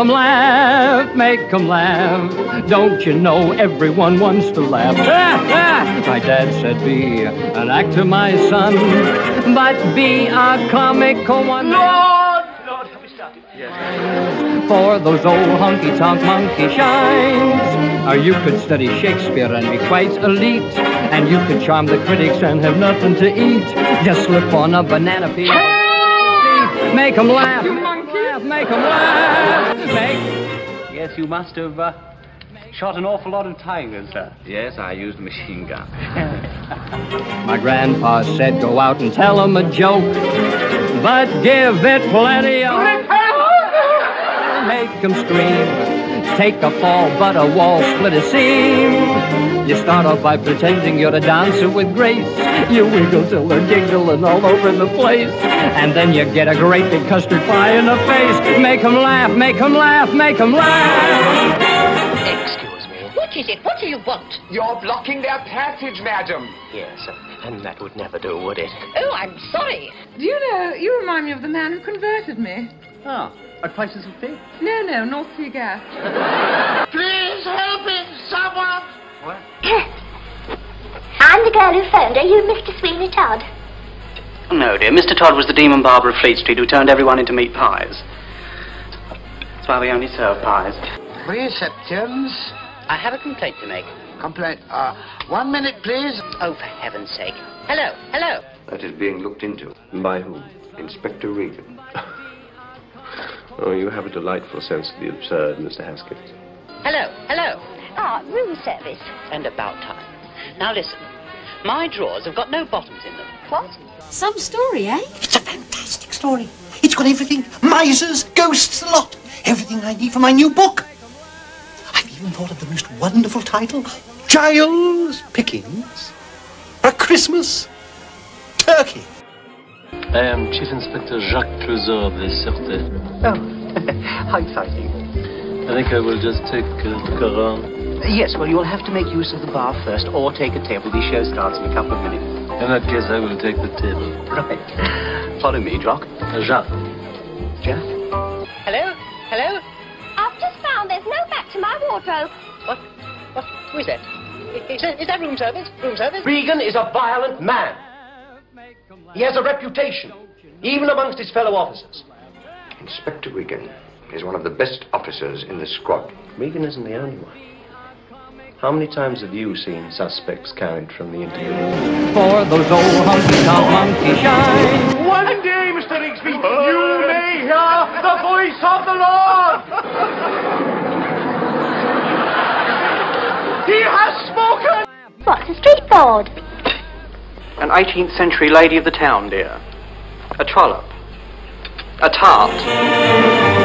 'em laugh, make 'em laugh. Don't you know everyone wants to laugh? my dad said, be an actor, my son, but be a comical one. Lord! Lord, have we started? For those old honky-tonk monkey shines. Or you could study Shakespeare and be quite elite. And you could charm the critics and have nothing to eat. Just slip on a banana peel. Make 'em laugh, make 'em laugh, make 'em laugh. Make Yes, you must have uh, shot an awful lot of tigers, sir. Yes, I used a machine gun. My grandpa said go out and tell 'em a joke, but give it plenty of make 'em scream. Take a fall, but a wall split a seam. You start off by pretending you're a dancer with grace. You wiggle till they're giggling all over the place. And then you get a great big custard pie in the face. Make 'em laugh, make 'em laugh, make 'em laugh. Excuse me. What is it? What do you want? You're blocking their passage, madam. Yes, and that would never do, would it? Oh, I'm sorry. Do you know, you remind me of the man who converted me. Ah, at Places of Faith. No, no, North Sea Gas. Please help me, someone. I'm the girl who phoned. Are you Mr. Sweeney Todd? No, dear. Mr. Todd was the demon barber of Fleet Street who turned everyone into meat pies. That's why we only serve pies. Receptions. I have a complaint to make. Complaint. Uh, one minute, please. Oh, for heaven's sake. Hello, hello. That is being looked into. By whom? Inspector Regan. Oh, you have a delightful sense of the absurd, Mr. Haskett. Hello, hello. Ah, room service. And about time. Now listen. My drawers have got no bottoms in them. What? Some story, eh? It's a fantastic story. It's got everything misers, ghosts, a lot. Everything I need for my new book. I've even thought of the most wonderful title Giles Pickings. A Christmas turkey. I am Chief Inspector Jacques Clouseau of the Sûreté. Oh, how exciting. I think I will just take a look around. Yes, well, you'll have to make use of the bar first or take a table. The show starts in a couple of minutes. In that case, I will take the table. Right. Follow me, Jock. Jacques. Jack? Hello? Hello? I've just found there's no back to my wardrobe. What? What? Who is that? Is that, is that room service? Room service? Regan is a violent man. He has a reputation, even amongst his fellow officers. Inspector Regan is one of the best officers in the squad. Regan isn't the only one. How many times have you seen suspects carried from the interview room? For those old honky-tonk monkey shines. One day, Mr. Rigsby, you may hear the voice of the Lord. he has spoken. What's a street board? An 18th century lady of the town, dear. A trollop. A tart.